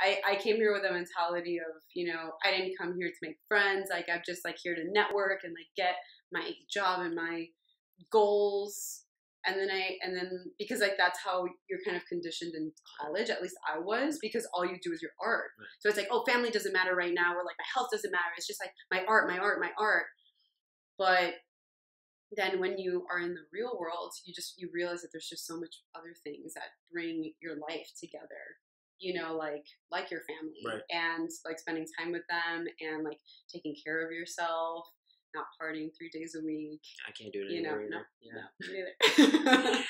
I, I came here with a mentality of, you know, I didn't come here to make friends. Like I'm just like here to network and like get my job and my goals. And then I and then because like that's how you're kind of conditioned in college, at least I was, because all you do is your art. Right. So it's like, oh, family doesn't matter right now, or like my health doesn't matter. It's just like my art, my art, my art. But then when you are in the real world, you just you realize that there's just so much other things that bring your life together. You know, like like your family Right. and like spending time with them and like taking care of yourself, not partying three days a week. I can't do it You know, anymore. no, yeah. No, me neither.